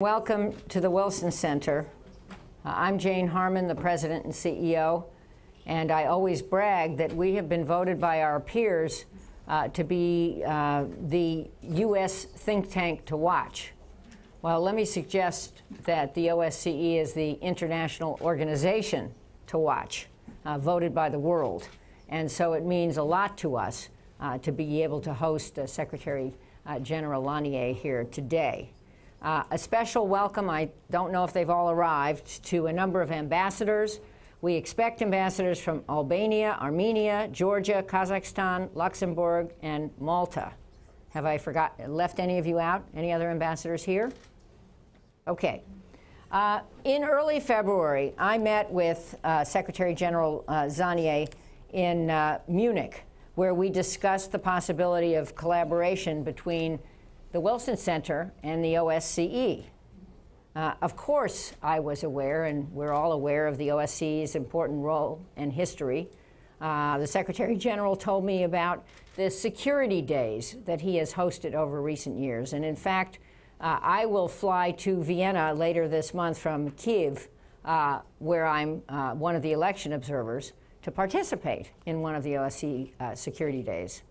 Welcome to the Wilson Center. Uh, I'm Jane Harman, the president and CEO, and I always brag that we have been voted by our peers uh, to be uh, the U.S. think tank to watch. Well, let me suggest that the OSCE is the international organization to watch, uh, voted by the world. And so it means a lot to us uh, to be able to host Secretary uh, General Zannier here today. Uh, a special welcome, I don't know if they've all arrived, to a number of ambassadors. We expect ambassadors from Albania, Armenia, Georgia, Kazakhstan, Luxembourg, and Malta. Have I forgot, left any of you out? Any other ambassadors here? Okay. Uh, in early February, I met with uh, Secretary General uh, Zannier in uh, Munich, where we discussed the possibility of collaboration between the Wilson Center and the OSCE. Uh, of course, I was aware, and we're all aware of the OSCE's important role and history. Uh, the Secretary General told me about the security days that he has hosted over recent years. And in fact, uh, I will fly to Vienna later this month from Kiev, uh, where I'm uh, one of the election observers, to participate in one of the OSCE uh, security days.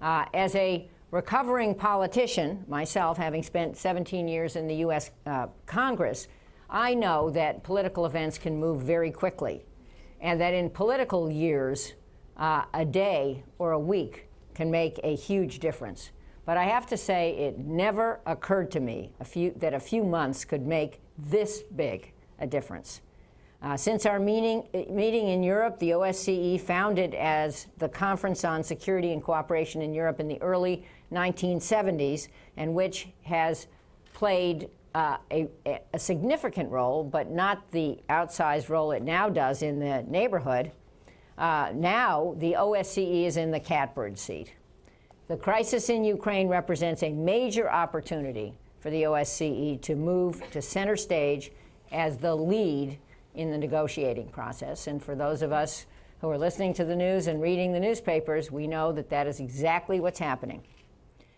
as a recovering politician, myself, having spent 17 years in the U.S. Uh, Congress, I know that political events can move very quickly, and that in political years, uh, a day or a week can make a huge difference. But I have to say, it never occurred to me a few, that a few months could make this big a difference. Uh, since our meeting, meeting in Europe, the OSCE, founded as the Conference on Security and Cooperation in Europe in the early 1970s, and which has played uh, a, a, significant role, but not the outsized role it now does in the neighborhood. Uh, now, the OSCE is in the catbird seat. The crisis in Ukraine represents a major opportunity for the OSCE to move to center stage as the lead in the negotiating process. And for those of us who are listening to the news and reading the newspapers, we know that that is exactly what's happening.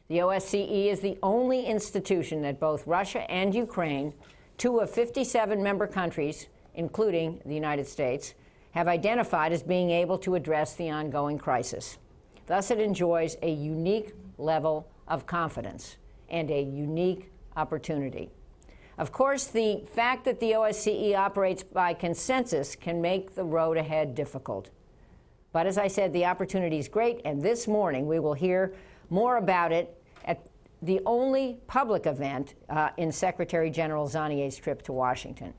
The OSCE is the only institution that both Russia and Ukraine, two of 57 member countries, including the United States, have identified as being able to address the ongoing crisis. Thus, it enjoys a unique level of confidence and a unique opportunity. Of course, the fact that the OSCE operates by consensus can make the road ahead difficult. But as I said, the opportunity is great, and this morning we will hear more about it at the only public event uh, in Secretary General Zannier's trip to Washington.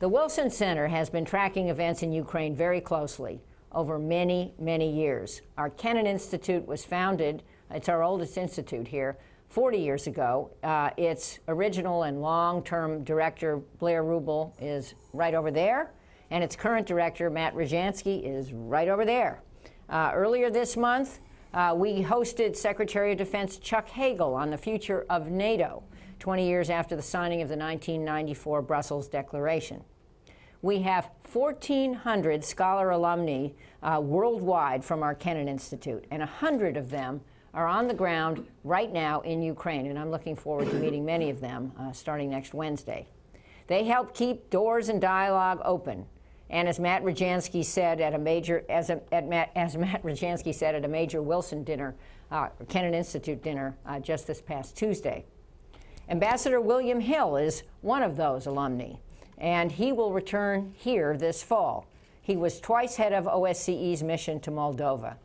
The Wilson Center has been tracking events in Ukraine very closely over many, many years. Our Kennan Institute was founded, it's our oldest institute here, 40 years ago. Uh, its original and long term director, Blair Ruble, is right over there, and its current director, Matt Rojansky, is right over there. Uh, earlier this month, uh, we hosted Secretary of Defense Chuck Hagel on the future of NATO, 20 years after the signing of the 1994 Brussels Declaration. We have 1,400 scholar alumni uh, worldwide from our Kennan Institute, and 100 of them are on the ground right now in Ukraine, and I'm looking forward to meeting many of them uh, starting next Wednesday. They help keep doors and dialogue open and as Matt Rojansky said at a major, as, a, Matt, as Matt Rojansky said at a major Wilson dinner, uh, Kennan Institute dinner uh, just this past Tuesday. Ambassador William Hill is one of those alumni, and he will return here this fall. He was twice head of OSCE's mission to Moldova.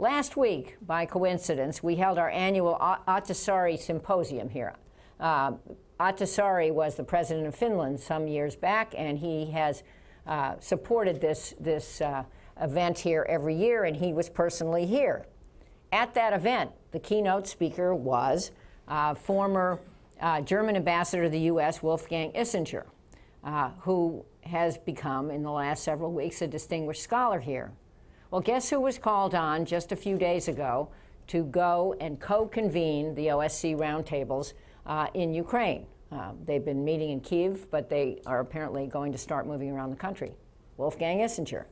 Last week, by coincidence, we held our annual Ahtisaari Symposium here. Uh, Ahtisaari was the president of Finland some years back, and he has uh, supported this, this uh, event here every year, and he was personally here. At that event, the keynote speaker was uh, former uh, German ambassador to the U.S., Wolfgang Ischinger, uh, who has become, in the last several weeks, a distinguished scholar here. Well, guess who was called on just a few days ago to go and co convene the OSCE roundtables in Ukraine? Uh, they've been meeting in Kiev, but they are apparently going to start moving around the country. Wolfgang Ischinger.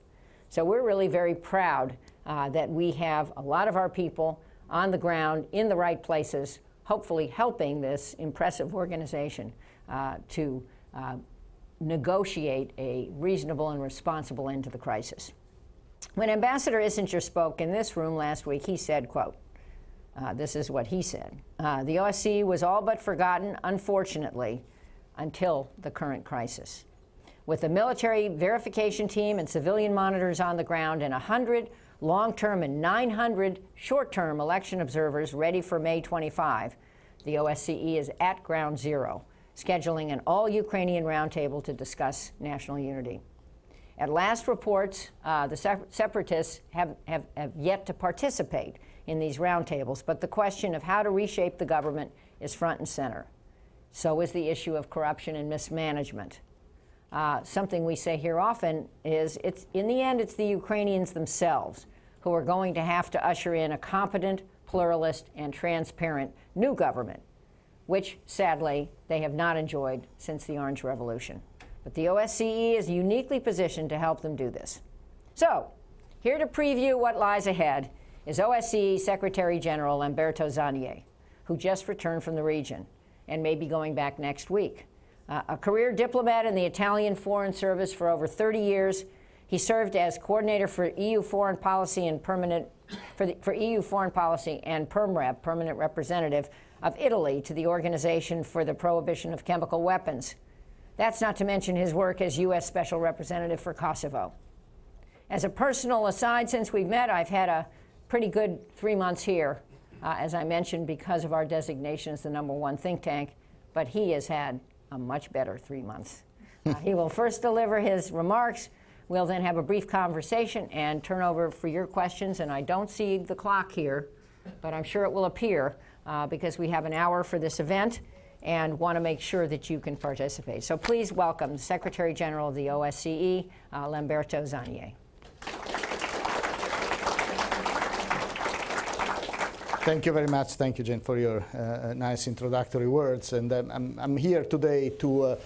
So we're really very proud uh, that we have a lot of our people on the ground in the right places hopefully helping this impressive organization uh, to uh, negotiate a reasonable and responsible end to the crisis. When Ambassador Ischinger spoke in this room last week, he said, quote, uh, this is what he said. Uh, the OSCE was all but forgotten, unfortunately, until the current crisis. With a military verification team and civilian monitors on the ground and 100 long term and 900 short term election observers ready for May 25, the OSCE is at ground zero, scheduling an all Ukrainian roundtable to discuss national unity. At last reports, uh, the separatists have, have, have yet to participate in these roundtables, but the question of how to reshape the government is front and center. So is the issue of corruption and mismanagement. Uh, something we say here often is it's in the end it's the Ukrainians themselves who are going to have to usher in a competent, pluralist, and transparent new government, which sadly they have not enjoyed since the Orange Revolution. But the OSCE is uniquely positioned to help them do this. So, here to preview what lies ahead is OSCE Secretary General Lamberto Zannier, who just returned from the region and may be going back next week. Uh, a career diplomat in the Italian Foreign Service for over 30 years, he served as coordinator for EU foreign policy and permanent for, the, for EU foreign policy and PermRep, permanent representative of Italy to the Organization for the Prohibition of Chemical Weapons. That's not to mention his work as U.S. Special Representative for Kosovo. As a personal aside, since we've met, I've had a pretty good three months here, uh, as I mentioned, because of our designation as the number one think tank, but he has had a much better three months. Uh, he will first deliver his remarks. We'll then have a brief conversation and turn over for your questions. And I don't see the clock here, but I'm sure it will appear uh, because we have an hour for this event and want to make sure that you can participate. So please welcome the Secretary General of the OSCE, uh, Lamberto Zannier. Thank you very much. Thank you, Jen, for your uh, uh nice introductory words. And um, I'm, I'm, here today to uh,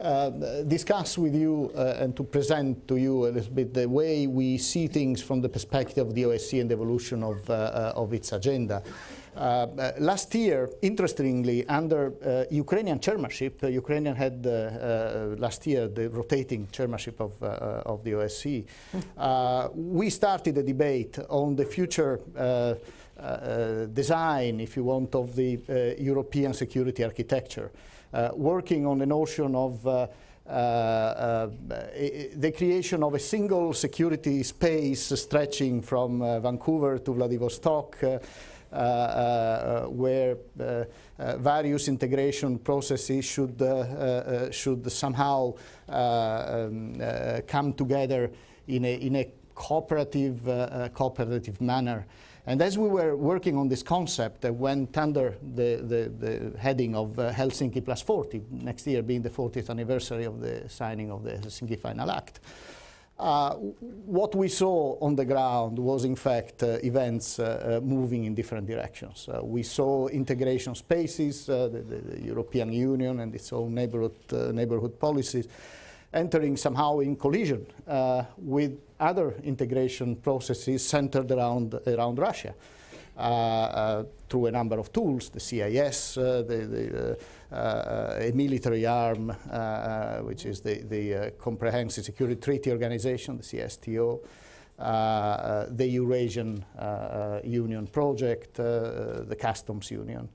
uh, discuss with you uh, and to present to you a little bit the way we see things from the perspective of the OSCE and the evolution of, uh, of its agenda. Uh, last year, interestingly, under uh, Ukrainian chairmanship, uh, Ukrainian had last year the rotating chairmanship of, of the OSCE. we started a debate on the future uh, design, if you want, of the uh, European security architecture, uh, working on the notion of the creation of a single security space stretching from Vancouver to Vladivostok, Uh, uh, uh, where various integration processes should, should somehow um, come together in a, in a cooperative, cooperative manner. And as we were working on this concept, uh, went under the, the, the heading of uh, Helsinki plus 40, next year being the 40th anniversary of the signing of the Helsinki Final Act. Uh, what we saw on the ground was, in fact, uh, events uh, uh moving in different directions. Uh, we saw integration spaces, the, the, European Union and its own neighborhood, neighborhood policies, entering somehow in collision with other integration processes centered around, around Russia. Uh, uh, through a number of tools, the CIS, uh, the, the a military arm, which is the, the Comprehensive Security Treaty Organization, the CSTO, the Eurasian Union Project, the Customs Union.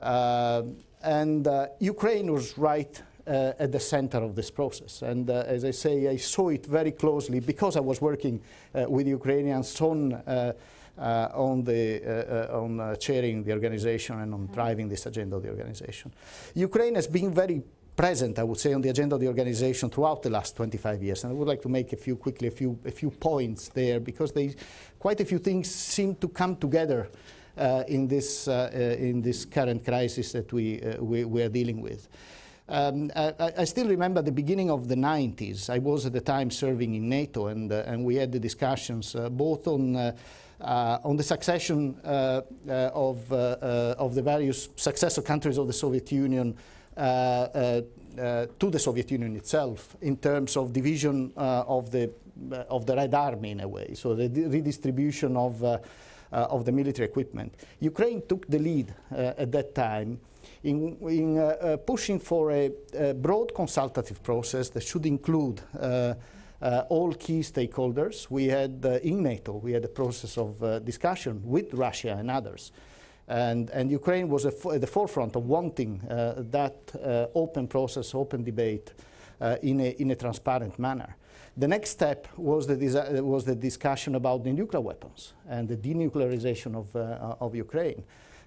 and Ukraine was right uh, at the center of this process. And uh, as I say, I saw it very closely because I was working uh, with Ukrainians on, uh, uh, on, the, uh, on chairing the organization and on driving this agenda of the organization. Ukraine has been very present, I would say, on the agenda of the organization throughout the last 25 years. And I would like to make a few quickly a few, a few points there because they, quite a few things seem to come together in, this, in this current crisis that we, we, we are dealing with. Um, I, I, still remember the beginning of the 90s. I was at the time serving in NATO, and, uh, and we had the discussions uh, both on, uh, uh Uh, on the succession uh, uh, of, uh, uh, of the various successor countries of the Soviet Union to the Soviet Union itself in terms of division of, the, of the Red Army in a way. So the redistribution of of the military equipment. Ukraine took the lead at that time in, in uh, uh, pushing for a, a, broad consultative process that should include uh, Uh, all key stakeholders. We had uh, in NATO, we had a process of uh, discussion with Russia and others. And, and Ukraine was at the forefront of wanting that open process, open debate in, a, in a transparent manner. The next step was the, was the discussion about the nuclear weapons and the denuclearization of, uh, of Ukraine.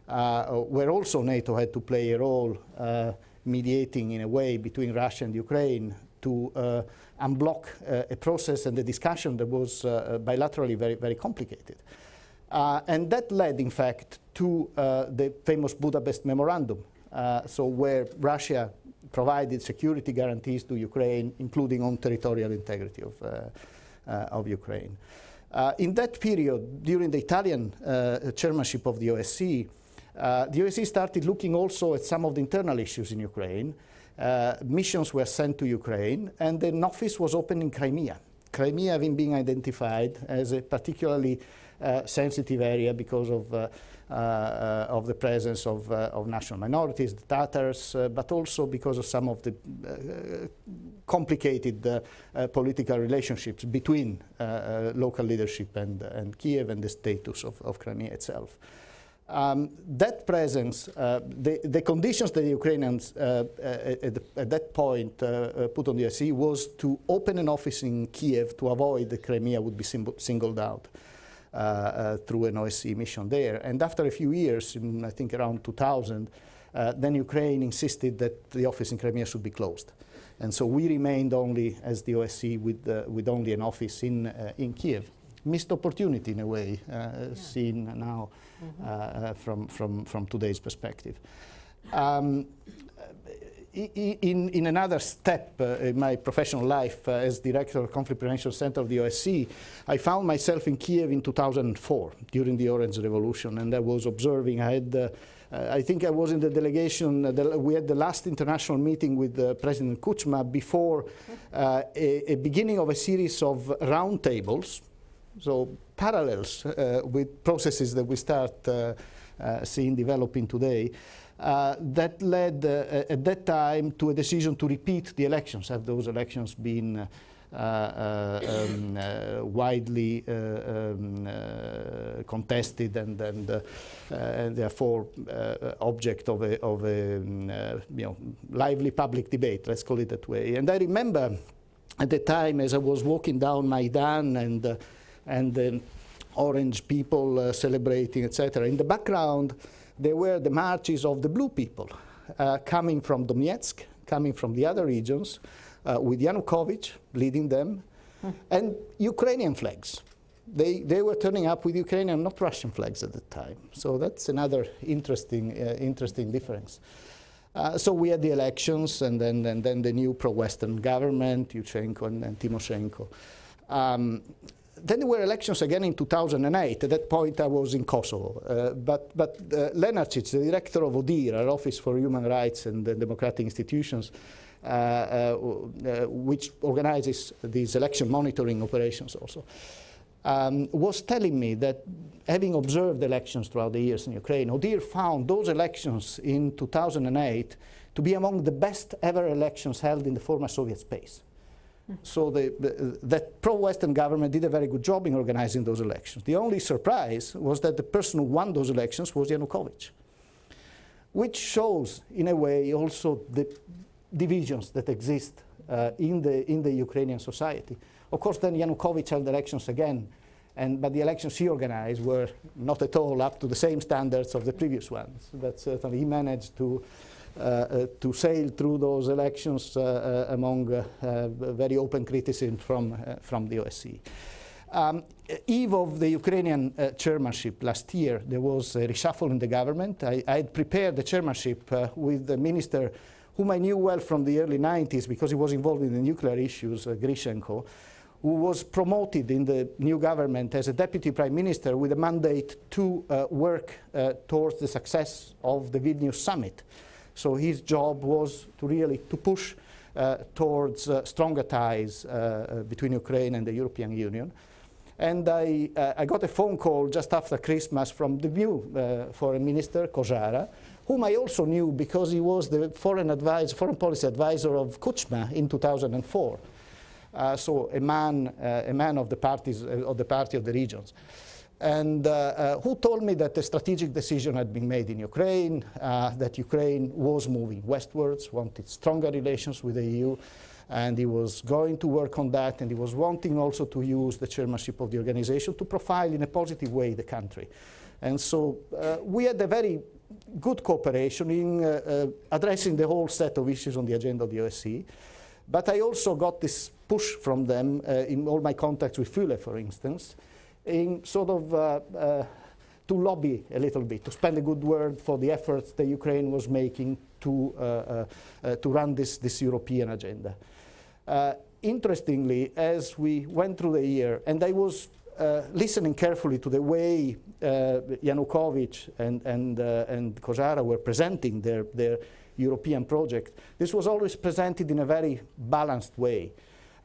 Uh, where also NATO had to play a role uh, mediating in a way between Russia and Ukraine to uh, unblock a process and a discussion that was bilaterally very, very complicated. and that led, in fact, to the famous Budapest Memorandum, so where Russia provided security guarantees to Ukraine, including on territorial integrity of, uh, uh, of Ukraine. Uh, in that period, during the Italian chairmanship of the OSCE, uh, the OSCE started looking also at some of the internal issues in Ukraine. Uh, missions were sent to Ukraine, and an office was opened in Crimea. Crimea having been identified as a particularly uh, sensitive area because of, uh, uh, of the presence of, uh, of, national minorities, the Tatars, but also because of some of the complicated political relationships between local leadership and, and Kiev and the status of, of Crimea itself. Um, that presence, uh, the, the, conditions that the Ukrainians uh, at, the, at, that point uh, uh put on the OSCE was to open an office in Kiev to avoid that Crimea would be singled out uh, uh, through an OSCE mission there. And after a few years, in, I think around 2000, then Ukraine insisted that the office in Crimea should be closed. And so we remained only as the OSCE with, with only an office in, in Kiev missed opportunity in a way, uh, yeah. seen now mm -hmm. from, from, from today's perspective. Um, in, in, another step uh, in my professional life uh, as director of Conflict Prevention Center of the OSCE, I found myself in Kiev in 2004 during the Orange Revolution, and I was observing. I had, uh, I think I was in the delegation. The, we had the last international meeting with President Kuchma before a, a, beginning of a series of roundtables so parallels uh, with processes that we start uh, uh, seeing developing today. Uh, that led uh, at that time to a decision to repeat the elections. Have those elections been uh, um, widely um, contested and, and, and therefore object of a, of a um, you know, lively public debate, let's call it that way. And I remember at the time as I was walking down Maidan and and the orange people uh, celebrating, etc. In the background, there were the marches of the blue people uh, coming from Donetsk, coming from the other regions, uh, with Yanukovych leading them, and Ukrainian flags. They, they were turning up with Ukrainian, not Russian flags at the time. So that's another interesting, uh, interesting difference. Uh, so we had the elections and then, and then the new pro-Western government, Yushchenko and, and Timoshenko. Um, then there were elections again in 2008. At that point, I was in Kosovo. Uh, but but uh, Lenarcic, the director of ODIHR, our Office for Human Rights and Democratic Institutions, uh, uh, uh, which organizes these election monitoring operations also, um, was telling me that having observed elections throughout the years in Ukraine, ODIHR found those elections in 2008 to be among the best ever elections held in the former Soviet space. So the, the, that pro-Western government did a very good job in organizing those elections. The only surprise was that the person who won those elections was Yanukovych, which shows, in a way, also the divisions that exist uh, in, the, in the Ukrainian society. Of course, then Yanukovych held elections again, and, but the elections he organized were not at all up to the same standards of the previous ones. But certainly he managed to to sail through those elections uh, among very open criticism from, from the OSCE. Um, eve of the Ukrainian uh, chairmanship last year, there was a reshuffle in the government. I, I had prepared the chairmanship uh, with the minister whom I knew well from the early 90s because he was involved in the nuclear issues, uh, Grishenko, who was promoted in the new government as a deputy prime minister with a mandate to work towards the success of the Vilnius summit. So his job was to really to push uh, towards uh, stronger ties uh, uh between Ukraine and the European Union. And I, uh, I got a phone call just after Christmas from the new foreign minister, Kozhara, whom I also knew because he was the foreign, advisor, foreign policy advisor of Kuchma in 2004. Uh, so a man, a man of the parties of the party of the regions, and uh, uh, who told me that a strategic decision had been made in Ukraine, that Ukraine was moving westwards, wanted stronger relations with the EU, and he was going to work on that, and he was wanting also to use the chairmanship of the organization to profile in a positive way the country. And so uh, we had a very good cooperation in uh, uh, addressing the whole set of issues on the agenda of the OSCE. But I also got this push from them uh, in all my contacts with Füle, for instance, in sort of uh, uh, to lobby a little bit, to spend a good word for the efforts that Ukraine was making to, to run this, this European agenda. Uh, interestingly, as we went through the year, and I was uh, listening carefully to the way uh, Yanukovych and, and, uh, and Kozhara were presenting their, their European project, this was always presented in a very balanced way.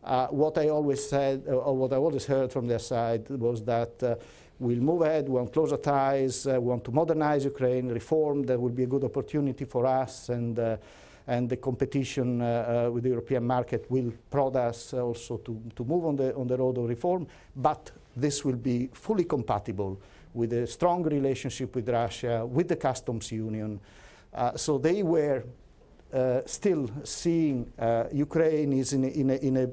Uh, what I always said, uh, or what I always heard from their side, was that we'll move ahead, we want closer ties, we want to modernize Ukraine, reform, there will be a good opportunity for us, and and the competition uh, uh, with the European market will prod us also to, to move on the, on the road of reform, but this will be fully compatible with a strong relationship with Russia, with the customs union. Uh, so they were uh, still seeing uh, Ukraine is in a, in a, in a,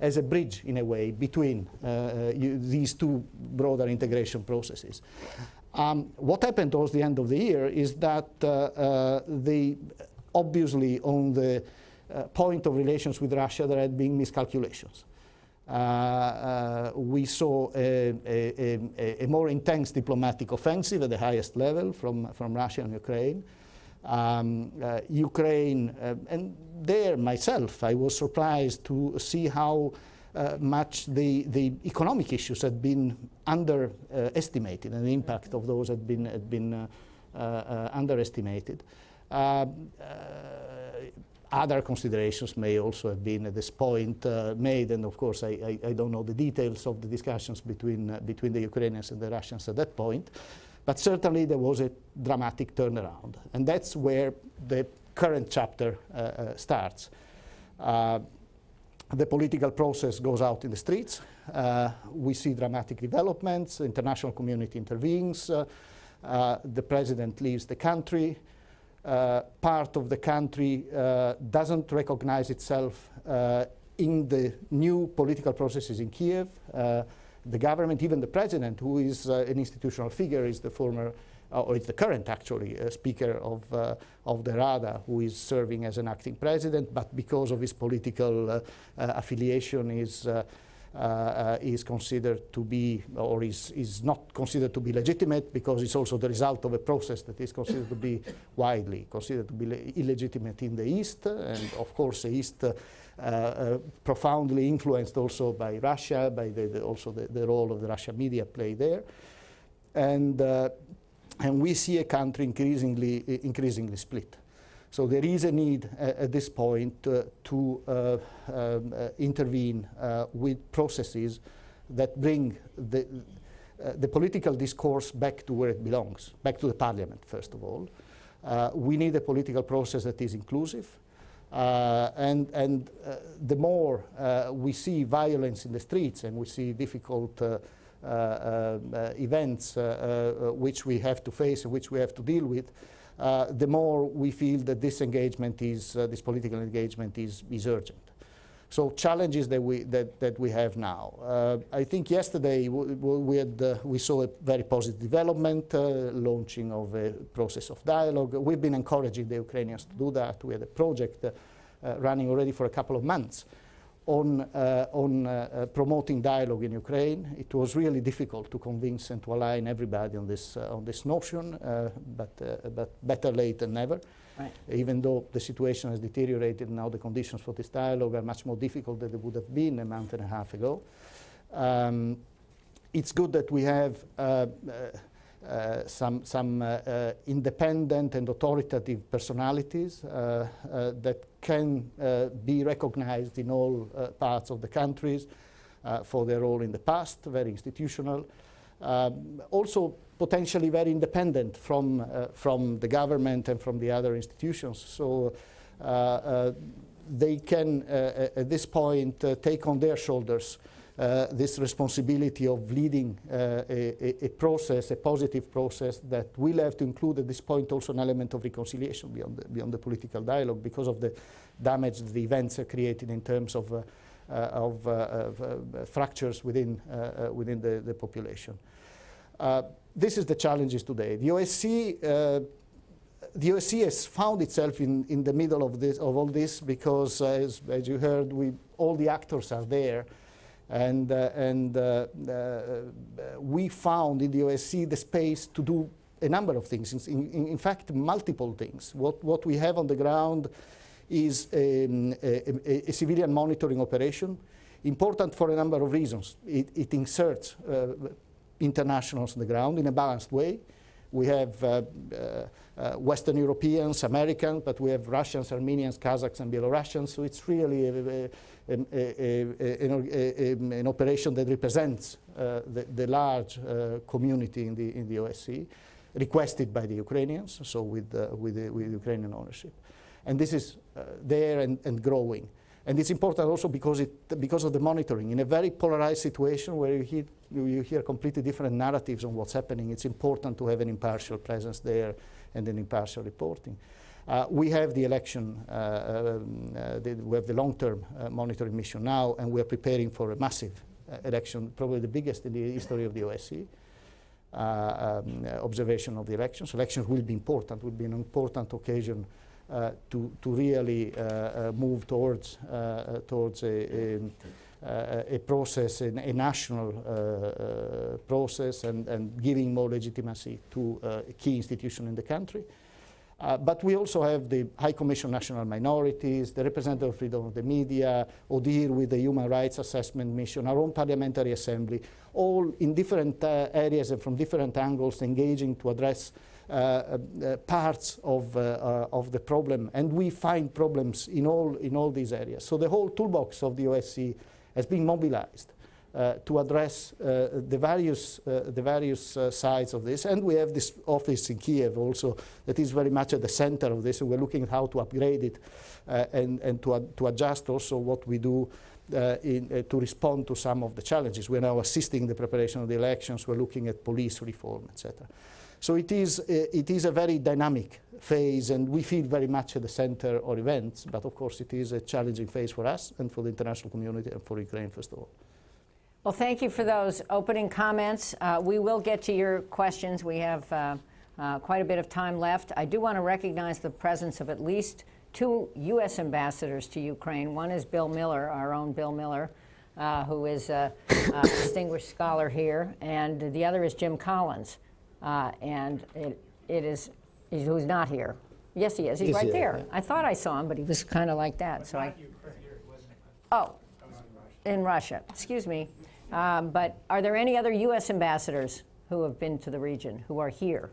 as a bridge, in a way, between uh, you, these two broader integration processes. Um, what happened towards the end of the year is that the obviously on the uh, point of relations with Russia there had been miscalculations. Uh, uh, we saw a, more intense diplomatic offensive at the highest level from, from Russia and Ukraine. Um, uh, Ukraine, uh, and there myself, I was surprised to see how uh, much the, the economic issues had been underestimated and the impact of those had been, had been underestimated. Uh, uh, other considerations may also have been at this point uh, made, and of course I, I, I, don't know the details of the discussions between, uh, between the Ukrainians and the Russians at that point, but certainly there was a dramatic turnaround, and that's where the current chapter uh, uh, starts. the political process goes out in the streets. we see dramatic developments. The international community intervenes. the president leaves the country. Uh, part of the country uh, doesn't recognize itself uh, in the new political processes in Kiev. The government, even the president, who is an institutional figure, is the former or it's the current actually uh, speaker of, uh, of the Rada, who is serving as an acting president, but because of his political uh, affiliation is uh, uh, is considered to be, or is, is not considered to be legitimate because it's also the result of a process that is considered to be widely considered to be illegitimate in the East, and of course the East uh, uh, profoundly influenced also by Russia, by the, the, also the, the, role of the Russian media play there. And, uh, and we see a country increasingly, increasingly split. So there is a need uh, at this point uh, to uh, um, uh, intervene uh, with processes that bring the, uh, the political discourse back to where it belongs, back to the parliament, first of all. we need a political process that is inclusive. Uh, and and uh, the more uh, we see violence in the streets and we see difficult um, events which we have to face and which we have to deal with, uh, the more we feel that this engagement is, uh, this political engagement is, is urgent. So challenges that we, that, that we have now. Uh, I think yesterday we, had, uh, we saw a very positive development, uh, launching of a process of dialogue. We've been encouraging the Ukrainians to do that. We had a project uh, running already for a couple of months on, uh, on uh, uh, promoting dialogue in Ukraine. It was really difficult to convince and to align everybody on this, uh, on this notion, uh, but, uh, but better late than never. Right. Even though the situation has deteriorated, now the conditions for this dialogue are much more difficult than they would have been a month and a half ago. Um, it's good that we have uh, some, some uh, uh, independent and authoritative personalities that can be recognized in all parts of the countries. for their role in the past, very institutional. Um, also potentially very independent from, uh, from the government and from the other institutions. So uh, uh, they can, at this point, take on their shoulders uh, this responsibility of leading uh, a, a, process, a positive process that will have to include at this point also an element of reconciliation beyond the, beyond the political dialogue because of the damage the events are created in terms of, uh, of, of fractures within, within the, the population. This is the challenges today. The OSCE the OSCE has found itself in, in the middle of, this, of all this because, uh, as, as, you heard, we, all the actors are there. And, uh, and uh, uh, we found in the OSCE the space to do a number of things, in, in, in, fact, multiple things. What, what we have on the ground is um, a, a, civilian monitoring operation, important for a number of reasons. It, it inserts uh, internationals on the ground in a balanced way. We have uh, uh, Western Europeans, Americans, but we have Russians, Armenians, Kazakhs, and Belarusians. So it's really a, a, a, an operation that represents uh, the, the, large uh, community in the, in the OSCE, requested by the Ukrainians, so with, uh, with, with Ukrainian ownership. And this is there and, and growing. And it's important also because, it, because of the monitoring. In a very polarized situation where you hear, you hear completely different narratives on what's happening, it's important to have an impartial presence there and an impartial reporting. Uh, we have the election, uh, um, uh, the, we have the long-term monitoring mission now, and we are preparing for a massive election, probably the biggest in the history of the OSCE. Uh, um, observation of the elections. Elections will be important, will be an important occasion uh, to, to really uh, move towards, towards a, a, a process, a, a national process, and, and giving more legitimacy to a key institution in the country. Uh, but we also have the High Commission National Minorities, the Representative of Freedom of the Media, ODIHR with the Human Rights Assessment Mission, our own Parliamentary Assembly, all in different uh, areas and from different angles engaging to address uh, uh parts of, uh, uh, of the problem. And we find problems in all, in all these areas. So the whole toolbox of the OSCE has been mobilized. Uh, to address uh, the various, uh, the various sides of this. And we have this office in Kiev also that is very much at the center of this. And we're looking at how to upgrade it and, and to, to adjust also what we do uh, in, uh, to respond to some of the challenges. We're now assisting the preparation of the elections. We're looking at police reform, etc. So it is, uh, it is a very dynamic phase, and we feel very much at the center of events. But of course, it is a challenging phase for us and for the international community and for Ukraine, first of all. Well, thank you for those opening comments. Uh, we will get to your questions. We have uh, uh, quite a bit of time left. I do want to recognize the presence of at least two U.S. ambassadors to Ukraine. One is Bill Miller, our own Bill Miller, uh, who is a, a, distinguished scholar here, and the other is Jim Collins, uh, and it, it is who's not here. Yes, he is. He's, right there. I thought I saw him, but he was kind of like that. But so I. Oh, in Russia. Excuse me. Um, but are there any other U.S. ambassadors who have been to the region who are here?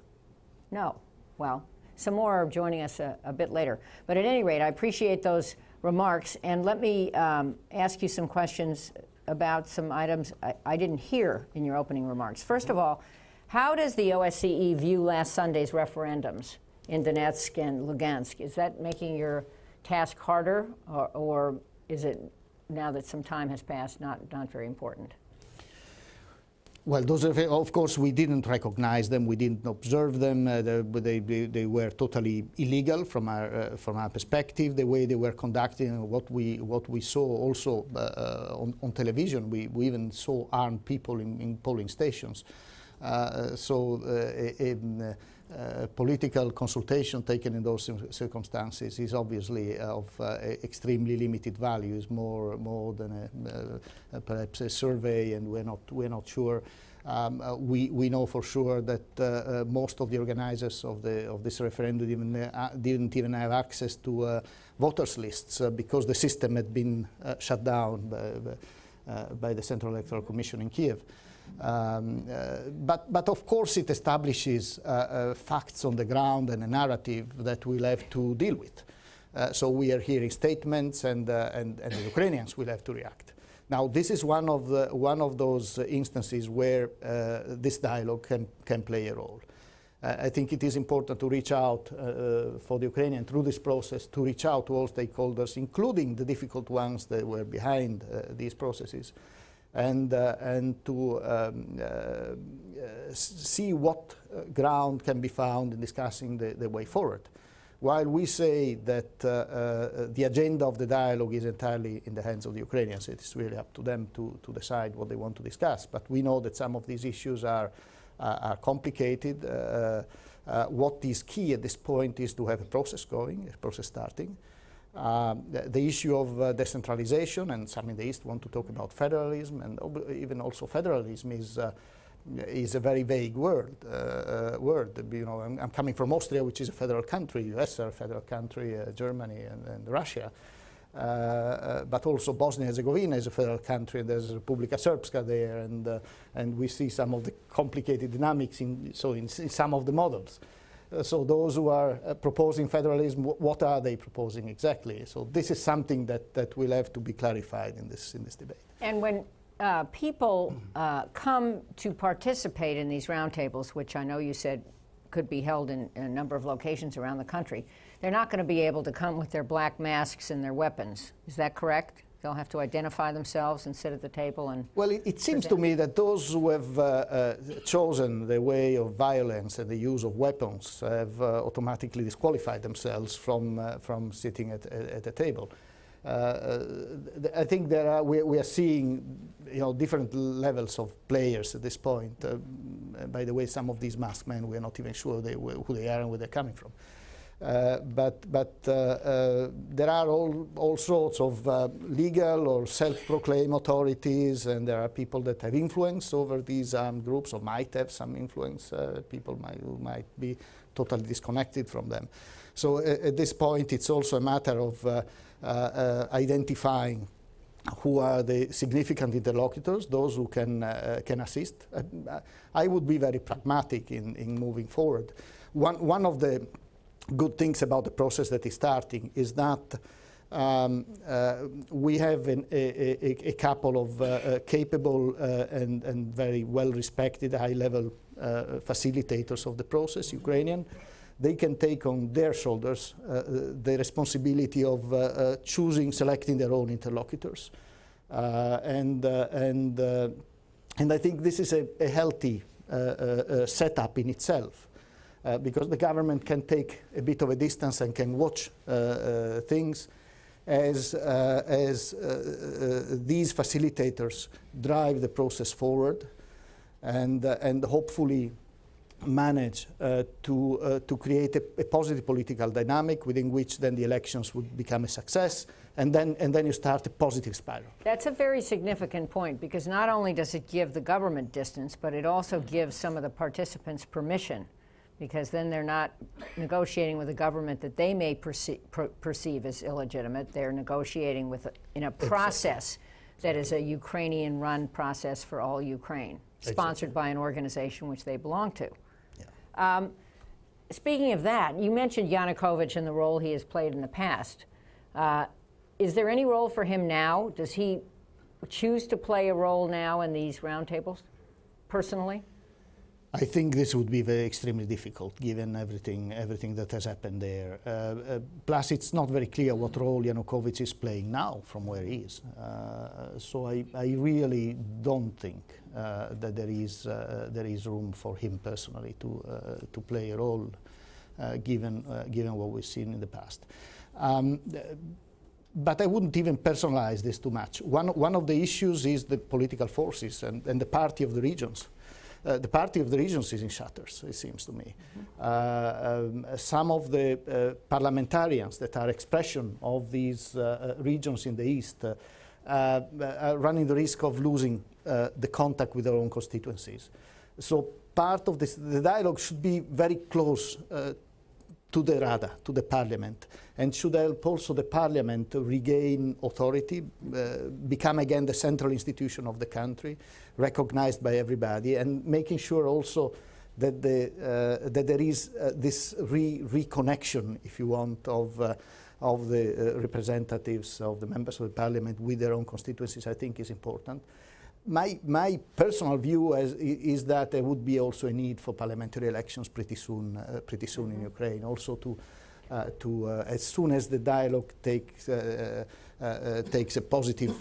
No. Well, some more are joining us a, a bit later. But at any rate, I appreciate those remarks. And let me um, ask you some questions about some items I, I, didn't hear in your opening remarks. First of all, how does the OSCE view last Sunday's referendums in Donetsk and Lugansk? Is that making your task harder, or, or is it, now that some time has passed, not, not very important? Well, those are, of course, we didn't recognize them. We didn't observe them. Uh, they, they, they, were totally illegal from our, uh, from our perspective. The way they were conducting, what we, what we saw also uh, uh on, on, television, we, we even saw armed people in, in polling stations. Uh, so uh, uh, political consultation taken in those circumstances is obviously of uh, extremely limited value. It's more more than a, uh, perhaps a survey, and we're not we're not sure. Um, uh, we we know for sure that uh, most of the organizers of the of this referendum even, didn't even have access to voters lists because the system had been shut down by, by the Central Electoral Commission in Kiev. Um, uh, but, but of course, it establishes uh, uh, facts on the ground and a narrative that we'll have to deal with. Uh, so we are hearing statements, and, and, and, the Ukrainians will have to react. Now, this is one of, the, one of those instances where this dialogue can, can play a role. I think it is important to reach out uh, for the Ukrainian through this process to reach out to all stakeholders, including the difficult ones that were behind uh, these processes, and, uh, and to um, see what ground can be found in discussing the, the way forward. While we say that uh, uh, the agenda of the dialogue is entirely in the hands of the Ukrainians, it is really up to them to, to decide what they want to discuss. But we know that some of these issues are, uh, are complicated. Uh, uh, what is key at this point is to have a process going, a process starting. Um, the, the, issue of uh, decentralization, and some in the East want to talk about federalism, and even also federalism is is a very vague word. Uh, uh, word. You know, I'm, I'm, coming from Austria, which is a federal country. U.S. are a federal country. Uh, Germany and, and Russia. Uh, uh, but also Bosnia and Herzegovina is a federal country, and there's Republika Srpska there, and uh, and we see some of the complicated dynamics in so in, in some of the models. So those who are proposing federalism, what are they proposing exactly? So this is something that that will have to be clarified in this in this debate. And when uh, people uh, come to participate in these roundtables, which I know you said could be held in, in, a number of locations around the country, they're not going to be able to come with their black masks and their weapons. Is that correct? They'll have to identify themselves and sit at the table and. Well, it, it seems to me that those who have uh, uh, chosen the way of violence and the use of weapons have uh, automatically disqualified themselves from uh, from sitting at, at a table. Uh, uh, I think there are, we, we, are seeing you know, different levels of players at this point. Uh, by the way, some of these masked men, we are not even sure they, who they are and where they're coming from. Uh, but but uh, uh, there are all, all sorts of legal or self-proclaimed authorities, and there are people that have influence over these armed groups or might have some influence. people might, who might be totally disconnected from them. So at this point, it's also a matter of uh, uh, identifying who are the significant interlocutors, those who can, uh, can assist. I would be very pragmatic in, in moving forward. One, one of the good things about the process that is starting is that um, uh, we have an, a, a, a, couple of uh, uh, capable and, and, very well respected high level facilitators of the process, Ukrainian they can take on their shoulders uh, uh, the responsibility of uh, choosing, selecting their own interlocutors. and, and, and I think this is a, a healthy setup in itself. Uh, because the government can take a bit of a distance and can watch uh, uh, things as, as these facilitators drive the process forward and, and hopefully manage uh, to, uh, to create a, a, positive political dynamic within which then the elections would become a success and then, and then you start a positive spiral. That's a very significant point because not only does it give the government distance, but it also gives some of the participants permission because then they're not negotiating with a government that they may perce per perceive as illegitimate. They're negotiating with a, in a process exactly. that is a Ukrainian-run process for all Ukraine, sponsored exactly. by an organization which they belong to. Um, speaking of that, you mentioned Yanukovych and the role he has played in the past. Uh, is there any role for him now? Does he choose to play a role now in these roundtables, personally? I think this would be very extremely difficult given everything, everything that has happened there. Uh, uh, plus, it's not very clear what role Yanukovych is playing now from where he is. Uh, so I, I, really don't think uh, that there is, uh, there is room for him personally to, uh, to play a role given, given what we've seen in the past. Um, but I wouldn't even personalize this too much. One, one of the issues is the political forces and, and the party of the regions. Uh, the party of the regions is in shatters, it seems to me. Mm -hmm. uh, um, some of the uh, parliamentarians that are expression of these uh, uh, regions in the East are running the risk of losing the contact with their own constituencies. So part of this, the dialogue should be very close to the Rada, to the parliament, and should help also the parliament to regain authority, uh, become again the central institution of the country, recognized by everybody, and making sure also that, the, uh, that there is uh, this re reconnection, if you want, of, uh, of the uh, representatives of the members of the parliament with their own constituencies, I think is important. My, my personal view is, is that there would be also a need for parliamentary elections pretty soon, uh, pretty soon mm -hmm. in mm-hmm. Ukraine, also to, uh, to uh, as soon as the dialogue takes, uh, uh, takes a positive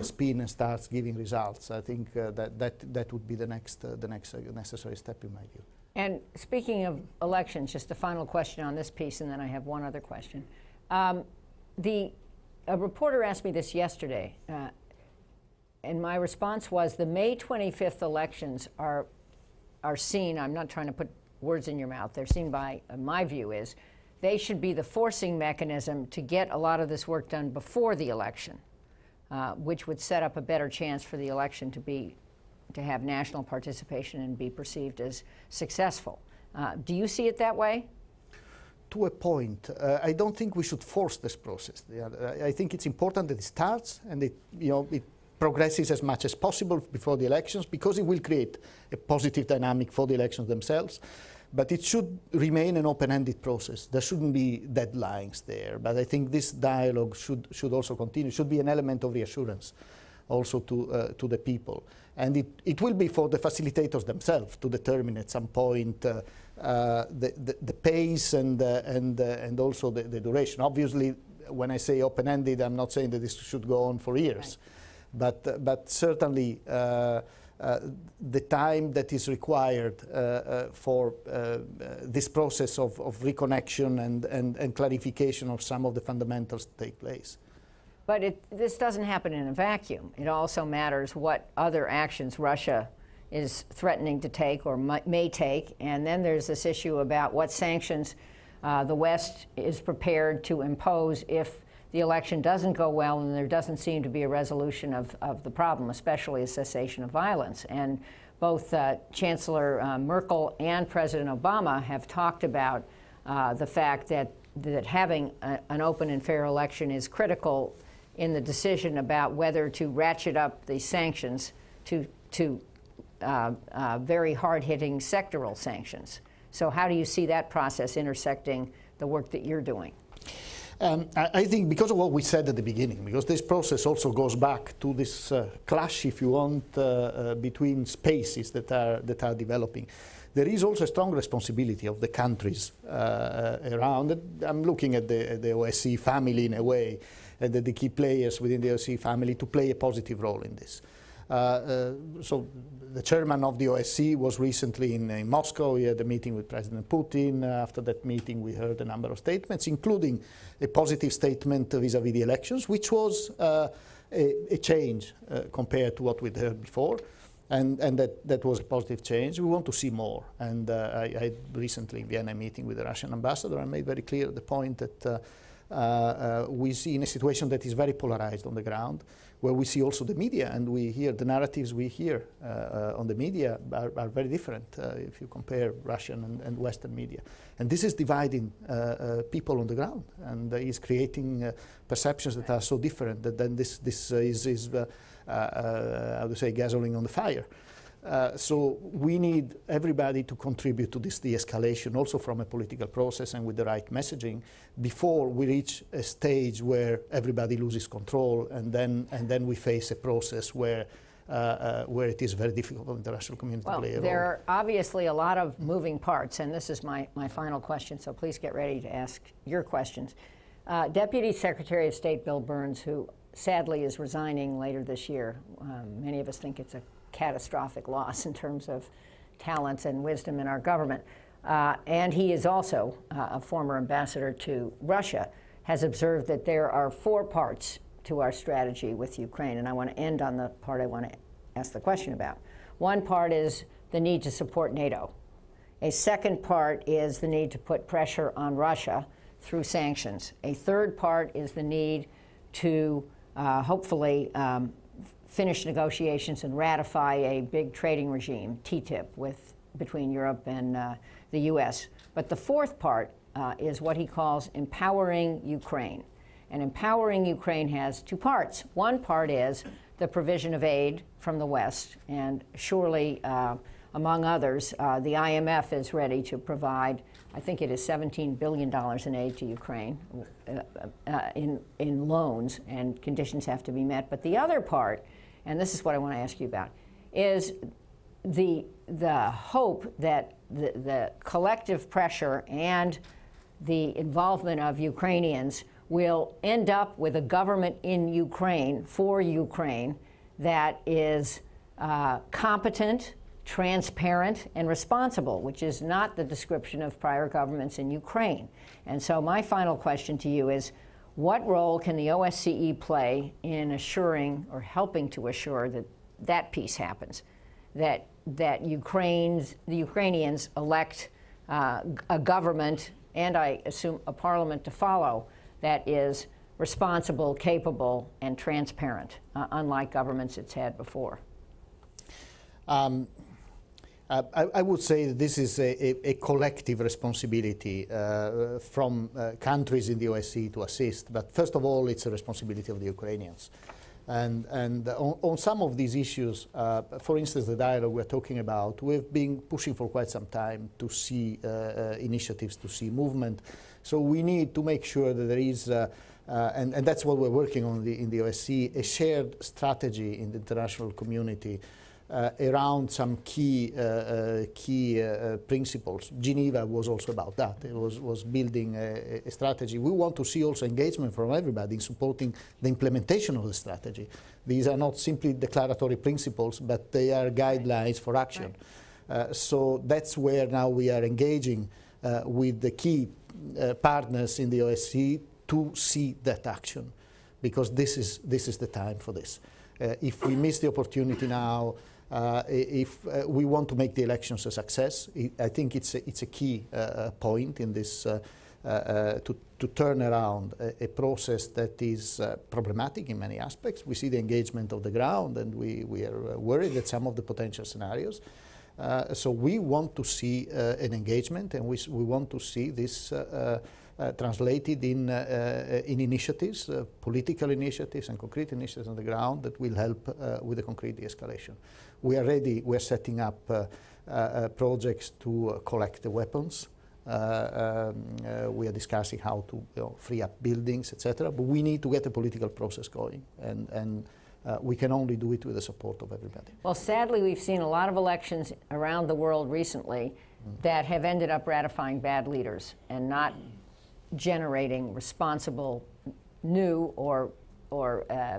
spin and starts giving results. I think that, that, that would be the next, the next necessary step in my view. And speaking of elections, just a final question on this piece, and then I have one other question. Um, the, a reporter asked me this yesterday, uh, and my response was the May 25th elections are, are seen, I'm not trying to put words in your mouth, they're seen by, uh, my view is, they should be the forcing mechanism to get a lot of this work done before the election, uh, which would set up a better chance for the election to be to have national participation and be perceived as successful. Uh, do you see it that way? to a point. Uh, I don't think we should force this process. I think it's important that it starts and it, you know, it progresses as much as possible before the elections because it will create a positive dynamic for the elections themselves. But it should remain an open-ended process. There shouldn't be deadlines there. But I think this dialogue should, should also continue, should be an element of reassurance also to, uh, to the people. And it, it will be for the facilitators themselves to determine at some point uh, uh, the, the, the, pace and, uh, and, uh, and also the, the, duration. Obviously, when I say open-ended, I'm not saying that this should go on for years. Right. But, uh, but certainly, uh, the time that is required uh, uh, for this process of, of reconnection and, and, and, clarification of some of the fundamentals to take place. But it, this doesn't happen in a vacuum. It also matters what other actions Russia is threatening to take or may take. And then there's this issue about what sanctions uh, the West is prepared to impose if the election doesn't go well and there doesn't seem to be a resolution of, of the problem, especially a cessation of violence. And both uh, Chancellor uh, Merkel and President Obama have talked about uh, the fact that, that having a, an open and fair election is critical in the decision about whether to ratchet up the sanctions to, to uh, uh, very hard-hitting sectoral sanctions. So how do you see that process intersecting the work that you're doing? Um, I, I, think because of what we said at the beginning, because this process also goes back to this uh, clash, if you want, uh, uh, between spaces that are, that are developing. There is also a strong responsibility of the countries uh, uh, around. I'm looking at the, the OSCE family in a way, and the key players within the OSCE family to play a positive role in this. Uh, uh, so the chairman of the OSCE was recently in, in, Moscow. He had a meeting with President Putin. Uh, after that meeting, we heard a number of statements, including a positive statement vis-à-vis -vis the elections, which was a, a, change compared to what we'd heard before. And, and, that, that was a positive change. We want to see more. And uh, I, I, recently in Vienna a meeting with the Russian ambassador. I made very clear the point that uh, uh, we see in a situation that is very polarized on the ground where we see also the media and we hear the narratives we hear uh, uh, on the media are, are very different uh, if you compare Russian and, and, Western media. And this is dividing uh, people on the ground and is creating perceptions that are so different that then this, this is, is how to say, gasoline on the fire. Uh, so we need everybody to contribute to this de-escalation also from a political process and with the right messaging before we reach a stage where everybody loses control and then, and then we face a process where uh, uh, where it is very difficult for the international community well, to play a role. There are obviously a lot of moving parts, and this is my, my final question, so please get ready to ask your questions. Uh, Deputy Secretary of State Bill Burns, who sadly is resigning later this year, um, many of us think it's a catastrophic loss in terms of talents and wisdom in our government. Uh, and he is also uh, a former ambassador to Russia, has observed that there are four parts to our strategy with Ukraine. And I want to end on the part I want to ask the question about. One part is the need to support NATO. A second part is the need to put pressure on Russia through sanctions. A third part is the need to uh, hopefully um, finish negotiations and ratify a big trading regime, TTIP, with, between Europe and uh, the U.S. But the fourth part uh, is what he calls empowering Ukraine. And empowering Ukraine has two parts. One part is the provision of aid from the West, and surely uh, among others. Uh, the IMF is ready to provide, I think it is $17 billion in aid to Ukraine uh, uh, in, in loans, and conditions have to be met. But the other part, and this is what I want to ask you about, is the, the hope that the, the collective pressure and the involvement of Ukrainians will end up with a government in Ukraine for Ukraine that is uh, competent, transparent, and responsible, which is not the description of prior governments in Ukraine. And so, my final question to you is what role can the OSCE play in assuring or helping to assure that that peace happens? That, that Ukraine's, the Ukrainians elect uh, a government and I assume a parliament to follow that is responsible, capable, and transparent, uh, unlike governments it's had before? Um, uh, I, I, would say that this is a, a, a collective responsibility uh, from uh, countries in the OSCE to assist, but first of all, it's a responsibility of the Ukrainians. And, and on, on, some of these issues, uh, for instance, the dialogue we're talking about, we've been pushing for quite some time to see uh, initiatives, to see movement. So we need to make sure that there is, and, and, that's what we're working on the, in the OSCE, a shared strategy in the international community around some key, uh, uh, key principles. Geneva was also about that. It was, was building a, a, strategy. We want to see also engagement from everybody in supporting the implementation of the strategy. These are not simply declaratory principles, but they are guidelines for action. Right. so that's where now we are engaging with the key partners in the OSCE to see that action because this is, this is the time for this. Uh, if we miss the opportunity now, uh, if uh, we want to make the elections a success, I think it's a, it's a key uh, point in this to, to turn around a, a process that is problematic in many aspects. We see the engagement of the ground and we, we are worried at some of the potential scenarios. Uh, so we want to see uh, an engagement and we, we want to see this uh, translated in, in initiatives, political initiatives and concrete initiatives on the ground that will help with the concrete de-escalation we are ready, we're setting up uh, uh, projects to collect the weapons. Uh, um, we are discussing how to you know, free up buildings, etc. But we need to get the political process going, and, and uh, we can only do it with the support of everybody. Well, sadly, we've seen a lot of elections around the world recently mm. that have ended up ratifying bad leaders and not generating responsible, new or or uh,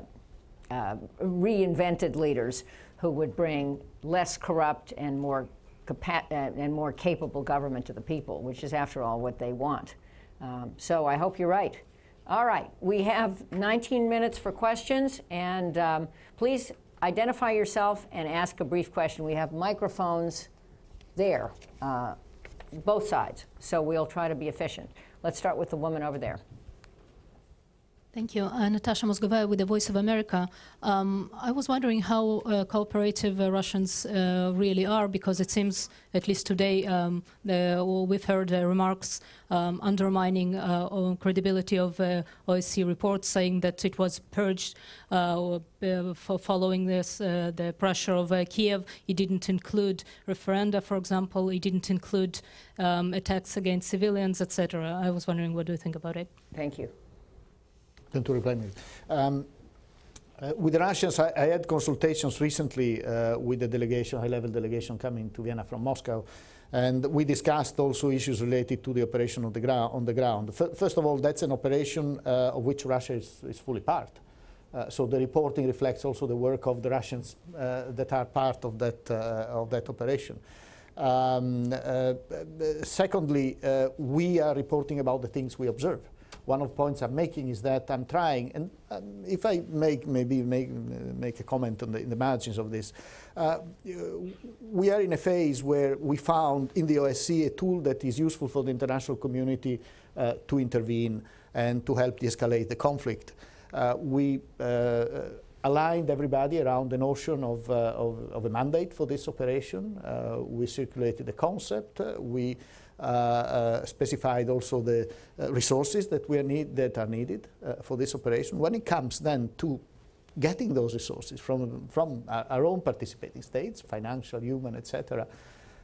uh, reinvented leaders who would bring less corrupt and more uh, and more capable government to the people, which is, after all, what they want. Um, so I hope you're right. All right, we have 19 minutes for questions, and um, please identify yourself and ask a brief question. We have microphones there, uh, both sides, so we'll try to be efficient. Let's start with the woman over there. Thank you. Uh, Natasha Mozgovaya with the Voice of America. Um, I was wondering how uh, cooperative uh, Russians uh, really are, because it seems, at least today, um, the, we've heard remarks um, undermining uh, credibility of uh, OSCE reports, saying that it was purged for following this, the pressure of Kiev. It didn't include referenda, for example. It didn't include um, attacks against civilians, etc. I was wondering, what do you think about it? Thank you to reply. Um, uh, with the Russians, I, I, had consultations recently uh, with the delegation, high-level delegation coming to Vienna from Moscow, and we discussed also issues related to the operation on the, on the ground. F first of all, that's an operation uh, of which Russia is, is fully part. Uh, so the reporting reflects also the work of the Russians uh, that are part of that, uh, of that operation. Um, secondly, we are reporting about the things we observe one of the points I'm making is that I'm trying, and um, if I make maybe make, make a comment on the, in the margins of this, uh, we are in a phase where we found in the OSCE a tool that is useful for the international community uh, to intervene and to help de-escalate the conflict. Uh, we uh, aligned everybody around the notion of, uh, of, of, a mandate for this operation. Uh, we circulated the concept. we specified also the uh, resources that, we need, that are needed for this operation. When it comes then to getting those resources from, from our, our own participating states, financial, human, etc.,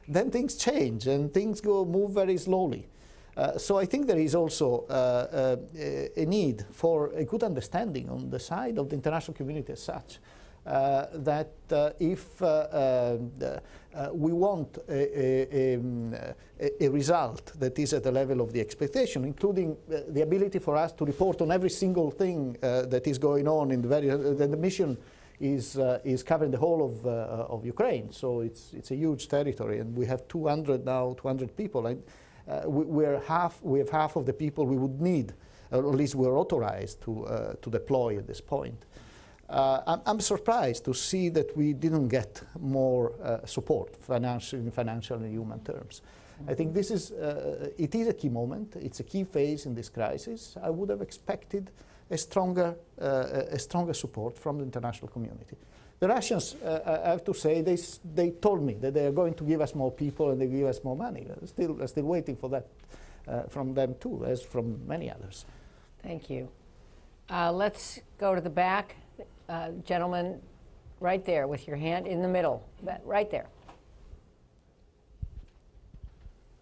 then things change and things go move very slowly. Uh, so I think there is also uh, uh, a need for a good understanding on the side of the international community as such. Uh, that uh, if uh, we want a, a, um, a, a, result that is at the level of the expectation, including the ability for us to report on every single thing that is going on in the various, the mission is, uh, is covering the whole of, uh, of Ukraine. So it's, it's a huge territory, and we have 200 now, 200 people. And, uh, we, we're half, we have half of the people we would need, or at least we're authorized to, to deploy at this point. Uh, I'm, I'm, surprised to see that we didn't get more uh, support financial, in financial and human terms. I think this is, it is a key moment. It's a key phase in this crisis. I would have expected a stronger, uh, a stronger support from the international community. The Russians, uh, I have to say, they, they told me that they are going to give us more people and they give us more money. I'm still, I'm still waiting for that uh, from them too, as from many others. Thank you. Uh, let's go to the back. Uh, gentleman, right there with your hand in the middle, right there.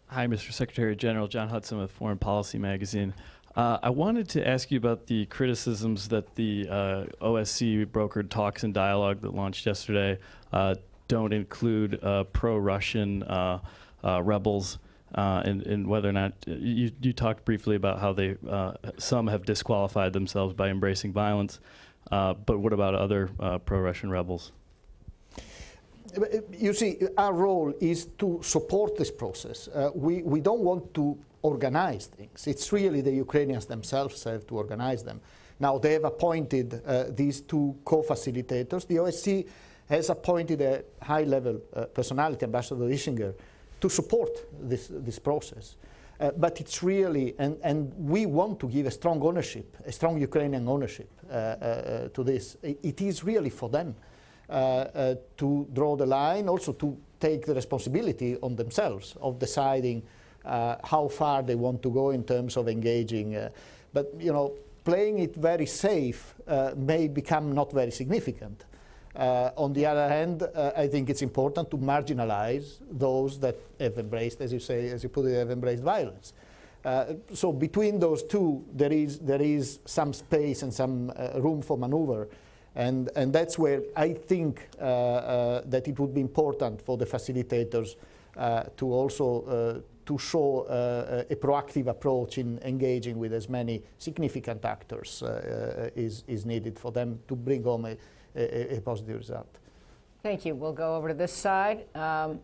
Hi, Mr. Secretary General. John Hudson with Foreign Policy Magazine. Uh, I wanted to ask you about the criticisms that the uh, OSCE brokered talks and dialogue that launched yesterday uh, don't include uh, pro-Russian uh, uh, rebels, and, and, whether or not you, you talked briefly about how they some have disqualified themselves by embracing violence, but what about other pro-Russian rebels? You see, our role is to support this process. we, we don't want to organize things. It's really the Ukrainians themselves have to organize them. Now, they have appointed uh, these two co-facilitators. The OSCE has appointed a high-level uh, personality, Ambassador Ischinger, to support this, this process. Uh, but it's really, and, and we want to give a strong ownership, a strong Ukrainian ownership uh, uh, to this. It, it is really for them uh, to draw the line, also to take the responsibility on themselves of deciding uh, how far they want to go in terms of engaging. Uh, but you know, playing it very safe uh, may become not very significant. Uh, on the other hand, uh, I think it's important to marginalize those that have embraced, as you say, as you put it, have embraced violence. Uh, so between those two, there is, there is some space and some room for maneuver. And, and that's where I think that it would be important for the facilitators to also to show uh, a proactive approach in engaging with as many significant actors uh, uh, is, is needed for them to bring home a, a, a, positive result. Thank you. We'll go over to this side. Um,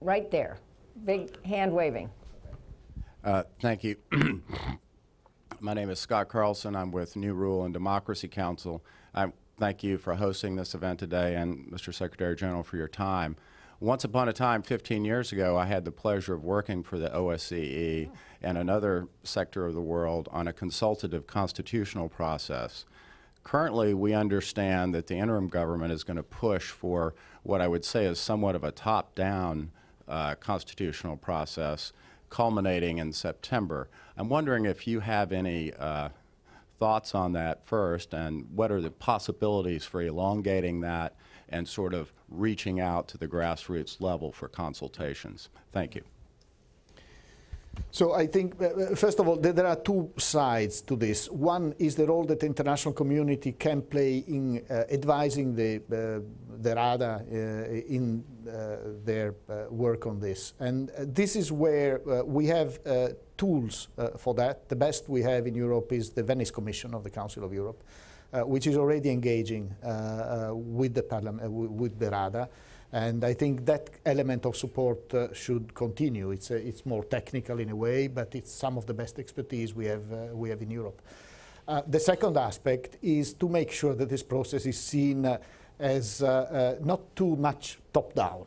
right there. Big hand waving. Uh, thank you. My name is Scott Carlson. I'm with New Rule and Democracy Council. I thank you for hosting this event today and Mr. Secretary General for your time. Once upon a time, 15 years ago, I had the pleasure of working for the OSCE and another sector of the world on a consultative constitutional process. Currently, we understand that the interim government is going to push for what I would say is somewhat of a top-down uh, constitutional process culminating in September. I'm wondering if you have any uh, thoughts on that first and what are the possibilities for elongating that and sort of reaching out to the grassroots level for consultations. Thank you. So I think, uh, uh first of all, th there are two sides to this. One is the role that the international community can play in uh, advising the, uh, the RADA uh, in uh, their work on this. And this is where we have tools for that. The best we have in Europe is the Venice Commission of the Council of Europe, which is already engaging with the parliament, with the RADA. And I think that element of support uh, should continue. It's, uh, it's more technical in a way, but it's some of the best expertise we have, uh, we have in Europe. the second aspect is to make sure that this process is seen as not too much top-down,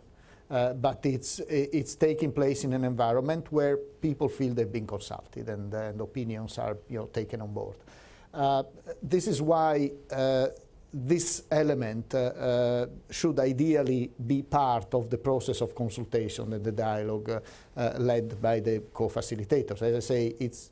but it's, it's taking place in an environment where people feel they've been consulted and, and opinions are you know, taken on board. Uh, this is why uh, this element uh, uh, should ideally be part of the process of consultation and the dialogue uh, led by the co-facilitators. As I say, it's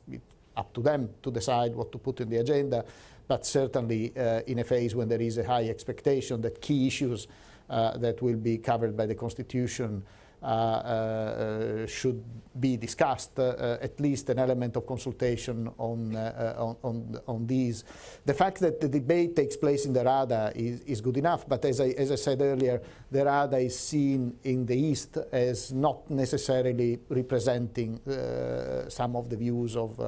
up to them to decide what to put in the agenda, but certainly in a phase when there is a high expectation that key issues that will be covered by the Constitution Uh, uh, should be discussed, uh, at least an element of consultation on, uh, on, on, on, these. The fact that the debate takes place in the Rada is, is good enough, but as I, as I said earlier, the Rada is seen in the East as not necessarily representing some of the views of,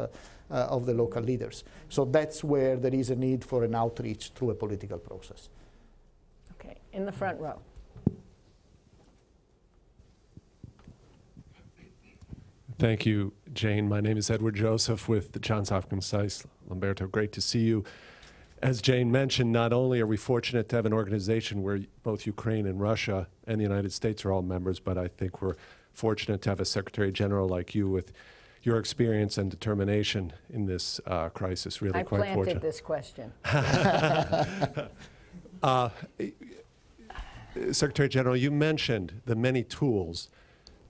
of the local leaders. So that's where there is a need for an outreach through a political process. Okay, in the front row. Thank you, Jane. My name is Edward Joseph with the Johns Hopkins SAIS Lamberto. Great to see you. As Jane mentioned, not only are we fortunate to have an organization where both Ukraine and Russia and the United States are all members, but I think we're fortunate to have a Secretary General like you with your experience and determination in this uh, crisis. Really I quite planted fortunate. this question. uh, Secretary General, you mentioned the many tools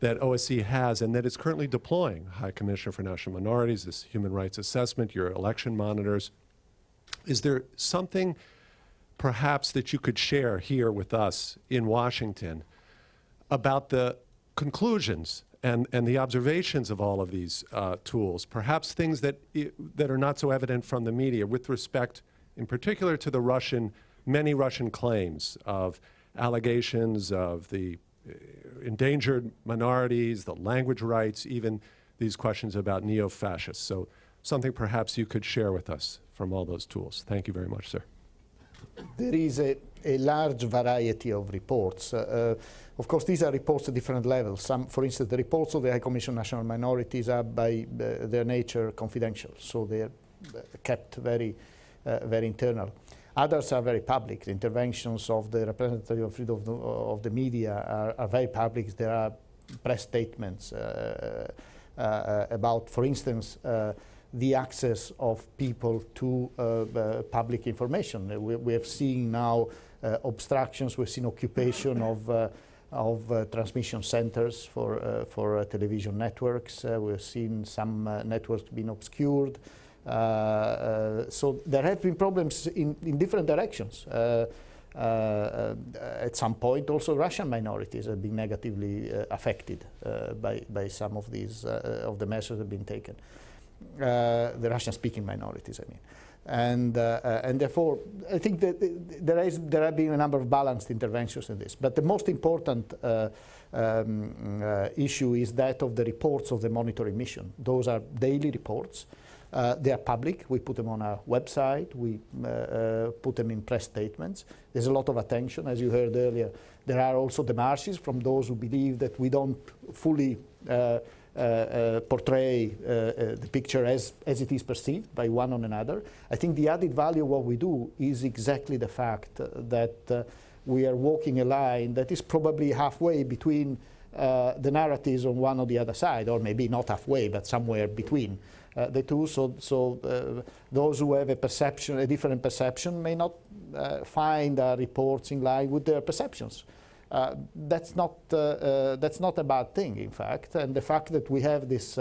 that OSCE has and that it's currently deploying. High Commissioner for National Minorities, this human rights assessment, your election monitors. Is there something perhaps that you could share here with us in Washington about the conclusions and, and the observations of all of these uh, tools, perhaps things that, that are not so evident from the media with respect in particular to the Russian, many Russian claims of allegations of the endangered minorities, the language rights, even these questions about neo-fascists. So something perhaps you could share with us from all those tools. Thank you very much, sir. There is a, a large variety of reports. Uh, uh, of course, these are reports at different levels. Some, for instance, the reports of the High Commission on National Minorities are by uh, their nature confidential, so they're uh, kept very, uh, very internal. Others are very public. The interventions of the representative of freedom of the, of the media are, are, very public. There are press statements uh, uh, uh about, for instance, uh, the access of people to uh, public information. We, we, have seen now obstructions. We've seen occupation of of transmission centers for for television networks. we've seen some networks being obscured. Uh, uh, so there have been problems in, in different directions. Uh, at some point, also Russian minorities have been negatively affected by, by some of these of the measures that have been taken. the Russian-speaking minorities, I mean and uh, uh, and therefore I think that there is there have been a number of balanced interventions in this. But the most important uh, um, issue is that of the reports of the monitoring mission. Those are daily reports. Uh, they are public. We put them on our website. We uh, uh, put them in press statements. There's a lot of attention, as you heard earlier. There are also demarches from those who believe that we don't fully uh, uh, uh, portray the picture as, as it is perceived by one or another. I think the added value of what we do is exactly the fact that we are walking a line that is probably halfway between the narratives on one or the other side, or maybe not halfway, but somewhere between. Uh, the two. So, so uh, those who have a perception, a different perception, may not uh, find reports in line with their perceptions. Uh, that's not uh, uh, that's not a bad thing, in fact. And the fact that we have this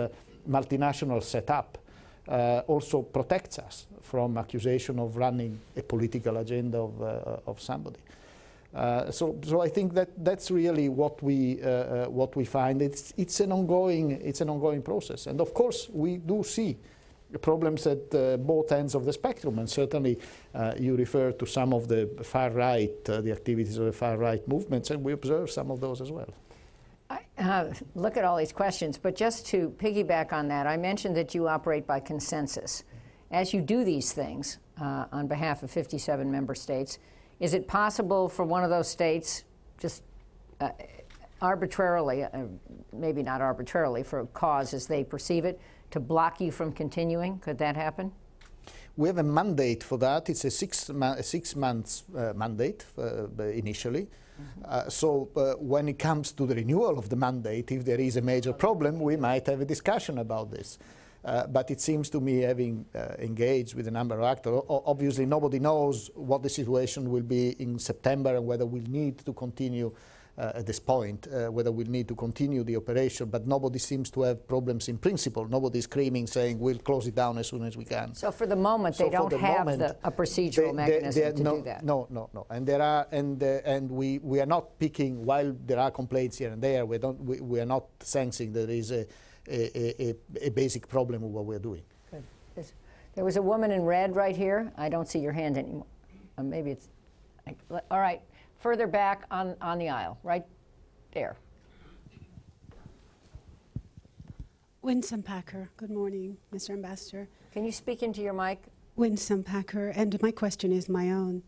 multinational setup also protects us from accusation of running a political agenda of, of somebody. Uh, so, so I think that that's really what we uh, uh, what we find. It's it's an ongoing it's an ongoing process, and of course we do see problems at uh, both ends of the spectrum. And certainly, uh, you refer to some of the far right, the activities of the far right movements, and we observe some of those as well. I, look at all these questions, but just to piggyback on that, I mentioned that you operate by consensus. As you do these things on behalf of 57 member states is it possible for one of those states just uh, arbitrarily, uh, maybe not arbitrarily, for a cause as they perceive it, to block you from continuing? Could that happen? We have a mandate for that. It's a six, a six months uh, mandate uh, initially. Mm -hmm. so uh, when it comes to the renewal of the mandate, if there is a major problem, we might have a discussion about this. Uh, but it seems to me, having uh, engaged with a number of actors, obviously nobody knows what the situation will be in September and whether we'll need to continue uh, at this point, uh, whether we'll need to continue the operation, but nobody seems to have problems in principle. Nobody's screaming saying we'll close it down as soon as we can. So for the moment, So they don't the have moment, the, a procedural they- mechanism they- to no, do that. No, no, no. And there are, and uh, and we, we are not picking while there are complaints here and there. We don't, we, we are not sensing there is a a, a, a basic problem with what we're doing. Good. There was a woman in red right here. I don't see your hand anymore. Uh, maybe it's, I, all right, further back on, on the aisle, right there. Winsome Packer. Good morning, Mr. Ambassador. Can you speak into your mic? Winsome Packer, and my question is my own.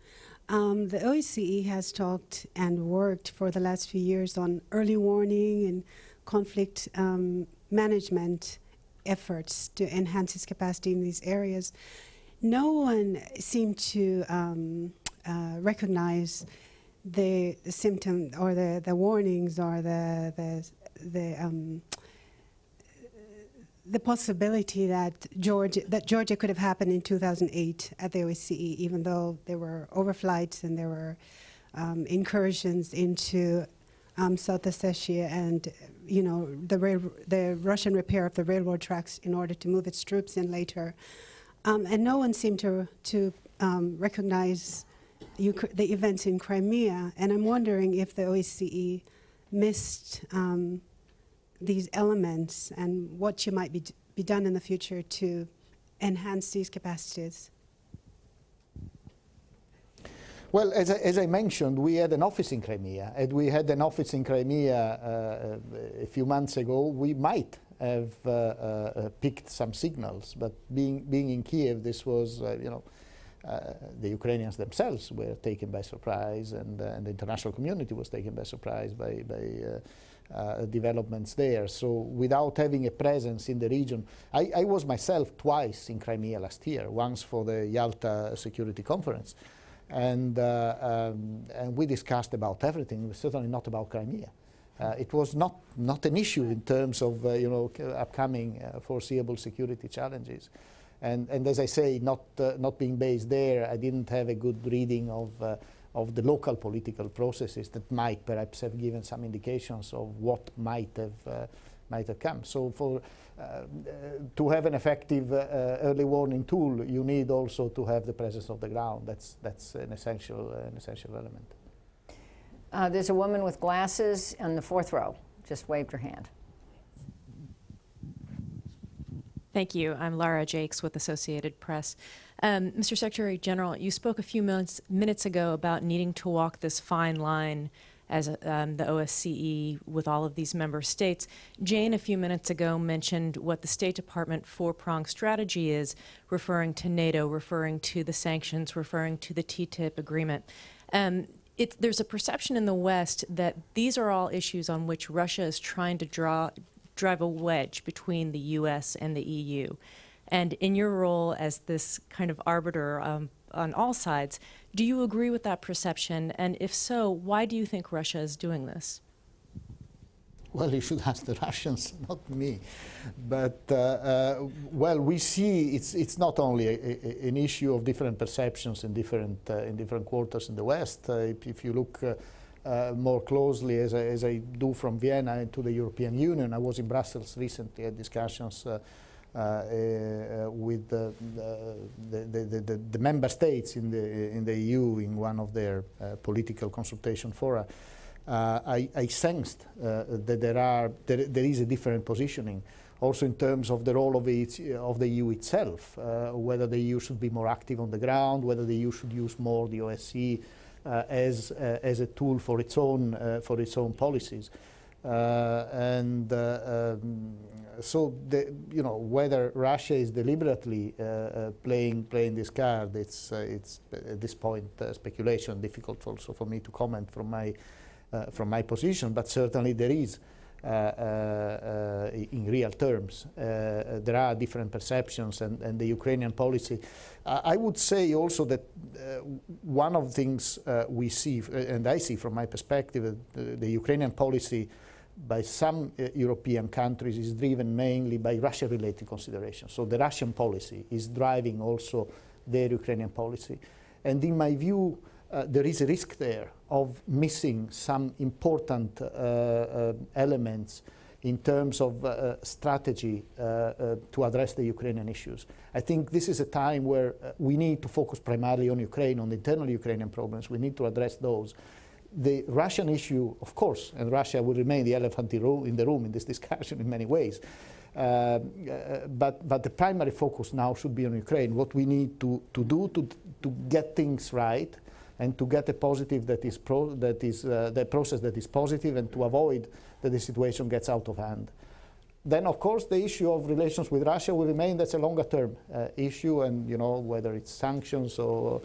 Um, the OSCE has talked and worked for the last few years on early warning and conflict um, management efforts to enhance its capacity in these areas. No one seemed to um, uh, recognize the, the symptom or the, the warnings or the the the um, the possibility that Georgia that Georgia could have happened in 2008 at the OSCE, even though there were overflights and there were um, incursions into um, South Ossetia and you know the the Russian repair of the railroad tracks in order to move its troops in later, um, and no one seemed to to um, recognize the events in Crimea. And I'm wondering if the OSCE missed. Um, these elements and what you might be, be done in the future to enhance these capacities. Well, as I, as I mentioned, we had an office in Crimea, and we had an office in Crimea uh, a few months ago. We might have uh, uh, picked some signals, but being being in Kiev, this was uh, you know. Uh, the Ukrainians themselves were taken by surprise, and, uh, and the international community was taken by surprise by, by uh, uh, developments there. So, without having a presence in the region, I, I was myself twice in Crimea last year. Once for the Yalta Security Conference, and uh, um, and we discussed about everything. Certainly not about Crimea. Uh, it was not not an issue in terms of uh, you know upcoming foreseeable security challenges. And, and as I say, not uh, not being based there, I didn't have a good reading of uh, of the local political processes that might perhaps have given some indications of what might have uh, might have come. So for uh, uh, to have an effective uh, early warning tool, you need also to have the presence of the ground. That's that's an essential uh, an essential element. Uh, there's a woman with glasses in the fourth row. Just waved her hand. Thank you. I'm Lara Jakes with Associated Press. Um, Mr. Secretary General, you spoke a few minutes, minutes ago about needing to walk this fine line as um, the OSCE with all of these member states. Jane, a few minutes ago, mentioned what the State Department four pronged strategy is, referring to NATO, referring to the sanctions, referring to the TTIP agreement. Um, it, there's a perception in the West that these are all issues on which Russia is trying to draw drive a wedge between the U.S. and the EU. And in your role as this kind of arbiter um, on all sides, do you agree with that perception? And if so, why do you think Russia is doing this? Well, you should ask the Russians, not me. But uh, uh, well, we see it's it's not only a, a, an issue of different perceptions in different uh, in different quarters in the West. Uh, if, if you look. Uh, uh, more closely, as I, as I do from Vienna into the European Union, I was in Brussels recently at discussions with the, the, the, the, the member states in the in the EU in one of their uh, political consultation fora. Uh, I, I, sensed uh, that there are there, there is a different positioning, also in terms of the role of, it, of the EU itself, uh, whether the EU should be more active on the ground, whether the EU should use more the OSCE as as a tool for its own for its own policies. Uh, and uh, um, so, the, you know, whether Russia is deliberately uh, playing playing this card, it's it's at this point speculation. Difficult also for me to comment from my from my position, but certainly there is. Uh, uh, in real terms. Uh, there are different perceptions, and, and the Ukrainian policy. I would say also that one of the things we see, and I see from my perspective, the Ukrainian policy by some uh, European countries is driven mainly by Russia-related considerations. So the Russian policy is driving also their Ukrainian policy. And in my view, uh, there is a risk there of missing some important uh, uh, elements in terms of uh, strategy uh, uh, to address the Ukrainian issues. I think this is a time where we need to focus primarily on Ukraine, on the internal Ukrainian problems. We need to address those. The Russian issue, of course, and Russia will remain the elephant in the room in this discussion in many ways. Uh, but, but the primary focus now should be on Ukraine. What we need to, to do to, to get things right and to get a positive that is pro, that is uh, the process that is positive and to avoid that the situation gets out of hand. Then, of course, the issue of relations with Russia will remain. That's a longer term uh, issue, and you know whether it's sanctions or uh,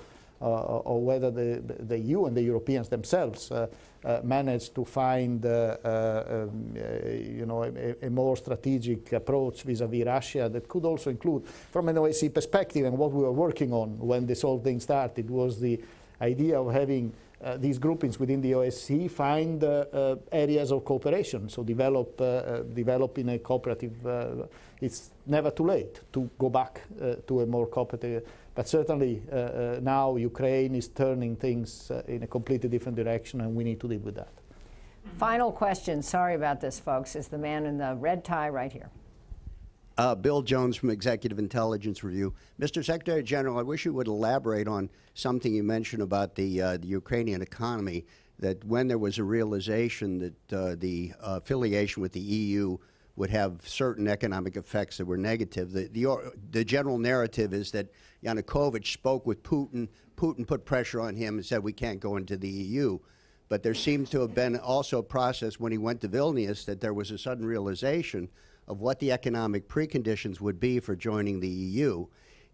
or whether the, the EU and the Europeans themselves uh, uh, manage to find, um, you know, a, a, more strategic approach vis-à-vis -vis Russia that could also include, from an OSCE perspective, and what we were working on when this whole thing started was the idea of having uh, these groupings within the OSCE find uh, uh, areas of cooperation, so develop, develop in a cooperative. it's never too late to go back to a more cooperative. But certainly now Ukraine is turning things in a completely different direction, and we need to deal with that. Final question. Sorry about this, folks. Is the man in the red tie right here? Uh, Bill Jones from Executive Intelligence Review. Mr. Secretary General, I wish you would elaborate on something you mentioned about the, uh, the Ukrainian economy, that when there was a realization that uh, the affiliation with the EU would have certain economic effects that were negative, the, the, the general narrative is that Yanukovych spoke with Putin, Putin put pressure on him and said, we can't go into the EU. But there seems to have been also a process when he went to Vilnius that there was a sudden realization of what the economic preconditions would be for joining the EU.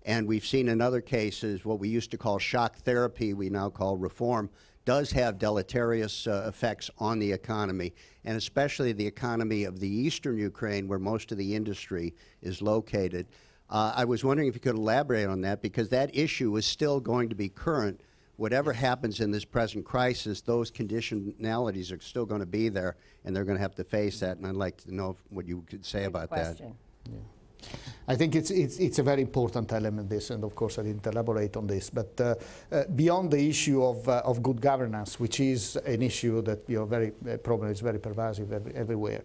And we've seen in other cases what we used to call shock therapy, we now call reform, does have deleterious uh, effects on the economy, and especially the economy of the eastern Ukraine, where most of the industry is located. Uh, I was wondering if you could elaborate on that, because that issue is still going to be current whatever happens in this present crisis, those conditionalities are still going to be there, and they're going to have to face that. And I'd like to know what you could say Good about question. that. Yeah. I think it's, it's, it's a very important element, this, and of course I didn't elaborate on this. But uh, uh, beyond the issue of, uh, of good governance, which is an issue that you know, very uh, problem is very pervasive every, everywhere,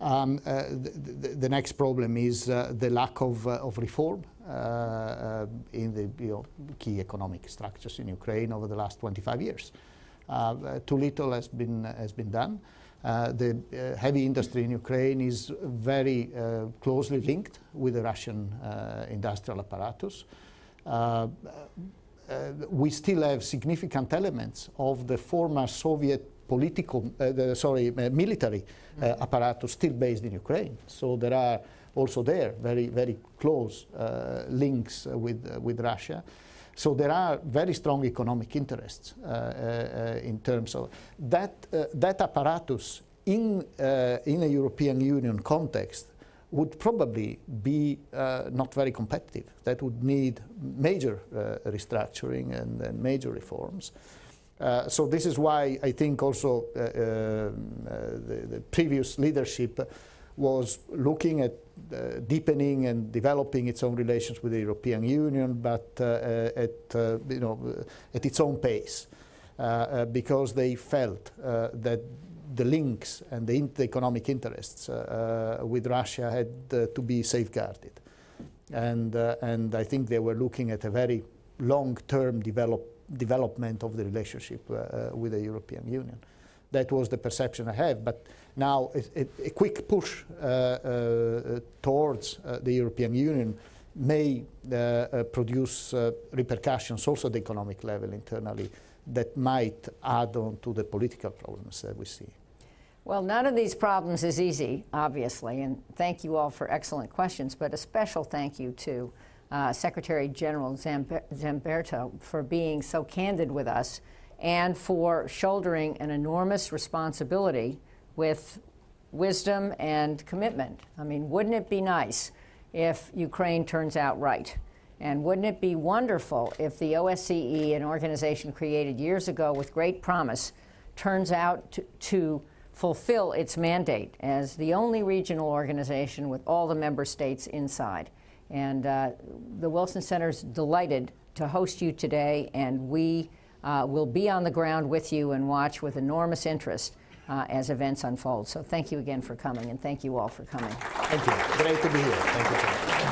um, uh, the, the, next problem is uh, the lack of, of reform in the you know, key economic structures in Ukraine over the last 25 years. too little has been, has been done. Uh, the uh, heavy industry in Ukraine is very uh, closely linked with the Russian industrial apparatus. we still have significant elements of the former Soviet political, uh, the, sorry, uh, military uh, mm-hmm. apparatus still based in Ukraine. So there are also there very, very close links with, with Russia. So there are very strong economic interests uh, uh, in terms of that. Uh, that apparatus in in a European Union context would probably be not very competitive. That would need major restructuring and, and major reforms. Uh, so this is why I think also uh, uh, the, the, previous leadership was looking at uh, deepening and developing its own relations with the European Union, but uh, uh at uh, you know uh, at its own pace, because they felt that the links and the, economic interests with Russia had to be safeguarded, and and I think they were looking at a very long-term development development of the relationship uh, uh, with the European Union. That was the perception I have. But now a, a quick push uh, uh towards uh, the European Union may uh, produce repercussions also at the economic level internally that might add on to the political problems that we see. Well, none of these problems is easy, obviously, and thank you all for excellent questions, but a special thank you to uh, Secretary General Lamberto for being so candid with us and for shouldering an enormous responsibility with wisdom and commitment. I mean, wouldn't it be nice if Ukraine turns out right? And wouldn't it be wonderful if the OSCE, an organization created years ago with great promise, turns out to, to fulfill its mandate as the only regional organization with all the member states inside? And uh, the Wilson Center is delighted to host you today, and we uh, will be on the ground with you and watch with enormous interest uh, as events unfold. So thank you again for coming, and thank you all for coming. Thank you. Great to be here. Thank you.